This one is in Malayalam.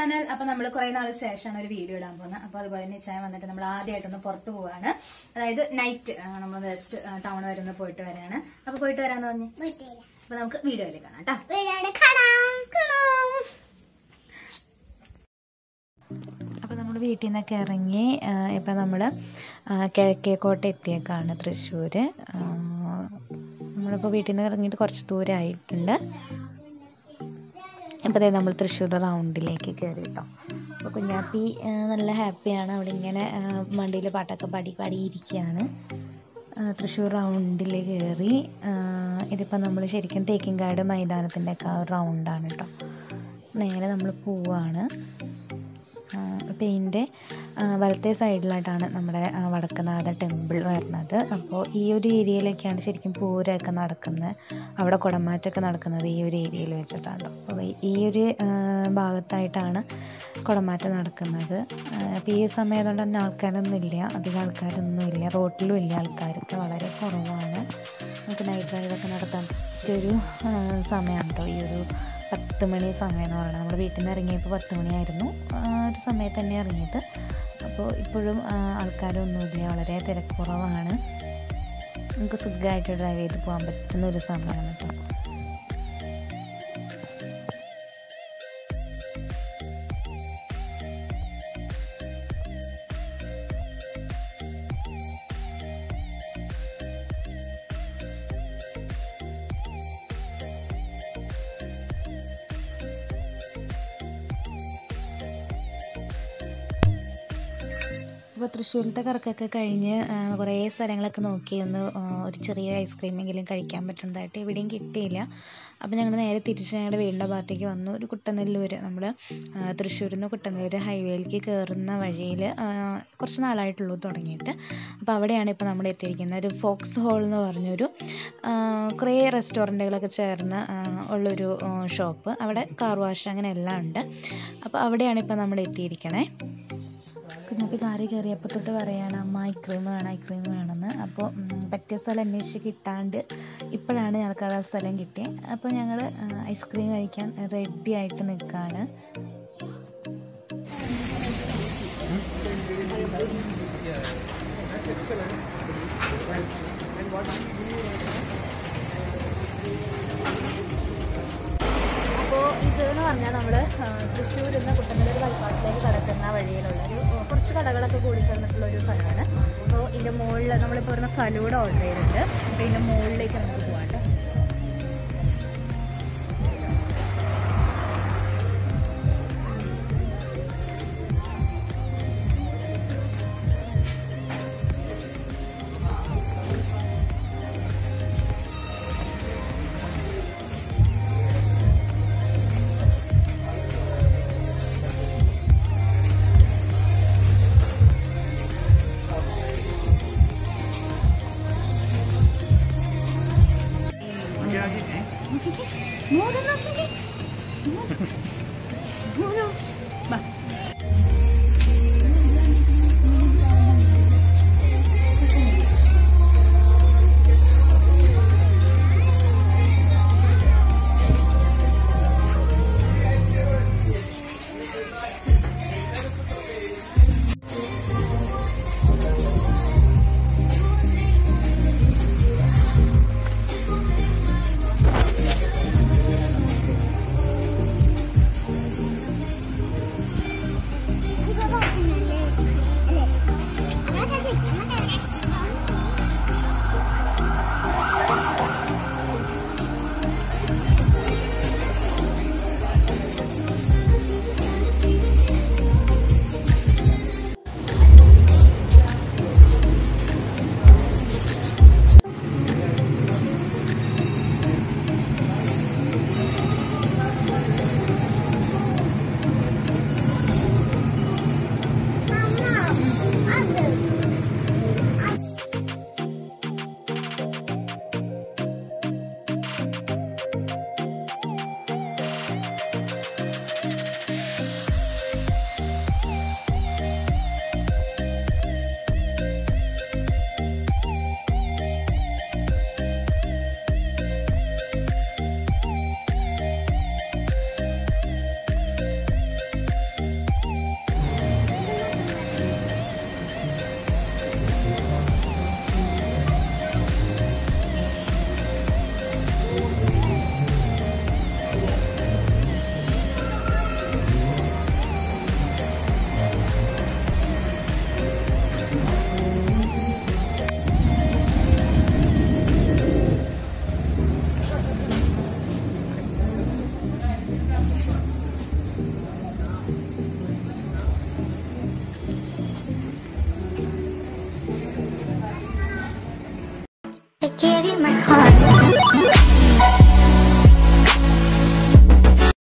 ചാനൽ അപ്പൊ നമ്മൾ കുറെ നാൾ ശേഷമാണ് ഒരു വീഡിയോ ഇടാൻ പോകുന്നത് അപ്പൊ അതുപോലെ തന്നെ ചായ വന്നിട്ട് നമ്മൾ ആദ്യമായിട്ടൊന്ന് പുറത്തു പോവാണ്. അതായത് നൈറ്റ് നമ്മൾ ജസ്റ്റ് ടൗൺ വരെ ഒന്ന് പോയിട്ട് വരാണ്. അപ്പൊ പോയിട്ട് വരാന്ന് പറഞ്ഞു? അപ്പൊ നമുക്ക് വീഡിയോയിൽ കാണാം കേട്ടോ കാണാം. അപ്പോൾ നമ്മൾ വീട്ടിൽ നിന്നൊക്കെ ഇറങ്ങി ഇപ്പം നമ്മൾ കിഴക്കേക്കോട്ട എത്തിയേക്കാണ് തൃശ്ശൂർ നമ്മളിപ്പോൾ വീട്ടിൽ നിന്ന് ഇറങ്ങിയിട്ട് കുറച്ച് ദൂരമായിട്ടുണ്ട് അപ്പോൾ അതായത് നമ്മൾ തൃശ്ശൂർ റൗണ്ടിലേക്ക് കയറി കേട്ടോ അപ്പോൾ കുഞ്ഞാപ്പി നല്ല ഹാപ്പിയാണ്. അവിടെ ഇങ്ങനെ വണ്ടിയിൽ പാട്ടൊക്കെ പാടി പാടി ഇരിക്കുകയാണ് തൃശ്ശൂർ റൗണ്ടിൽ കയറി ഇതിപ്പോൾ നമ്മൾ ശരിക്കും തേക്കിൻകാട് മൈതാനത്തിന്റെ ഒക്കെ ആ ഒരു റൗണ്ടാണ് കേട്ടോ നേരെ നമ്മൾ പോവാണ്. ഇതിന്റെ വലത്തെ സൈഡിലായിട്ടാണ് നമ്മുടെ വടക്കനാഥ ടെമ്പിൾ വരുന്നത്. അപ്പോൾ ഈ ഒരു ഏരിയയിലൊക്കെയാണ് ശരിക്കും പൂരമൊക്കെ നടക്കുന്നത് അവിടെ കുടമാറ്റമൊക്കെ നടക്കുന്നത് ഈ ഒരു ഏരിയയിൽ വെച്ചിട്ടാണ്. അപ്പോൾ ഈ ഒരു ഭാഗത്തായിട്ടാണ് കുടമാറ്റം നടക്കുന്നത്. അപ്പോൾ ഈ സമയം കൊണ്ട് തന്നെ ആൾക്കാരൊന്നും ഇല്ല. അധികം ആൾക്കാരൊന്നും ഇല്ല. റോട്ടിലും ഇല്ല. ആൾക്കാരൊക്കെ വളരെ കുറവാണ്. നമുക്ക് നൈറ്റ് ഡ്രൈവൊക്കെ നടത്താൻ പറ്റിയൊരു സമയമാണ് കേട്ടോ ഈ ഒരു പത്ത് മണി സമയം എന്ന് പറയുന്നത്. നമ്മുടെ വീട്ടിൽ നിന്ന് ഇറങ്ങിയപ്പോൾ പത്ത് മണിയായിരുന്നു. ആ ഒരു സമയത്ത് തന്നെ ഇറങ്ങിയത്. അപ്പോൾ ഇപ്പോഴും ആൾക്കാരൊന്നുമില്ല വളരെ തിരക്കുറവാണ്. നമുക്ക് സുഖമായിട്ട് ഡ്രൈവ് ചെയ്ത് പോകാൻ പറ്റുന്ന ഒരു സമയമാണ് കേട്ടോ. അപ്പോൾ തൃശ്ശൂരിലത്തെ കറക്കൊക്കെ കഴിഞ്ഞ് കുറേ സ്ഥലങ്ങളൊക്കെ നോക്കി ഒന്ന് ഒരു ചെറിയ ഐസ്ക്രീമെങ്കിലും കഴിക്കാൻ പറ്റുന്നതായിട്ട് എവിടെയും കിട്ടിയില്ല. അപ്പോൾ ഞങ്ങൾ നേരെ തിരിച്ച് ഞങ്ങളുടെ വീടിന്റെ ഭാഗത്തേക്ക് വന്നു. ഒരു കുട്ടനെല്ലൂർ നമ്മൾ തൃശ്ശൂരിൽ നിന്ന് കുട്ടനെല്ലൂർ ഹൈവേയിലേക്ക് കയറുന്ന വഴിയിൽ കുറച്ച് നാളായിട്ടുള്ളൂ തുടങ്ങിയിട്ട്. അപ്പോൾ അവിടെയാണ് ഇപ്പോൾ നമ്മൾ എത്തിയിരിക്കുന്നത്. ഒരു ഫോക്സ് ഹോൾ എന്ന് പറഞ്ഞൊരു കുറേ റെസ്റ്റോറന്റുകളൊക്കെ ചേർന്ന് ഉള്ളൊരു ഷോപ്പ്. അവിടെ കാർ വാഷ് അങ്ങനെ എല്ലാം ഉണ്ട്. അപ്പോൾ അവിടെയാണ് ഇപ്പോൾ നമ്മൾ എത്തിയിരിക്കണേ. കുഞ്ഞാപ്പി കാറി കയറിയപ്പോൾ തൊട്ട് പറയാണ് അമ്മ ഐസ്ക്രീം വേണം ഐക്രീം വേണമെന്ന്. അപ്പോൾ പറ്റിയ സ്ഥലം അന്വേഷിച്ച് കിട്ടാണ്ട് ഇപ്പോഴാണ് ഞങ്ങൾക്ക് ആ സ്ഥലം കിട്ടിയത് അപ്പോൾ ഞങ്ങൾ ഐസ്ക്രീം കഴിക്കാൻ റെഡി ആയിട്ട് നിൽക്കുകയാണ് അപ്പോൾ പറഞ്ഞാൽ നമ്മൾ തൃശ്ശൂരിൽ നിന്ന് കുട്ടനല്ലൂർ ബൈപ്പാസിലേക്ക് കടക്കുന്ന വഴിയിലുള്ള ഒരു കുറച്ച് കടകളൊക്കെ കൂടി ചേർന്നിട്ടുള്ള ഒരു സ്ഥലമാണ്. അപ്പോൾ ഇതിന്റെ മുകളിൽ നമ്മളിപ്പോൾ പറഞ്ഞ ഫലൂടെ ഓർഡർ ചെയ്തിട്ടുണ്ട്. അപ്പോൾ ഇതിന്റെ മുകളിലേക്ക് നമുക്ക് പോകാം my heart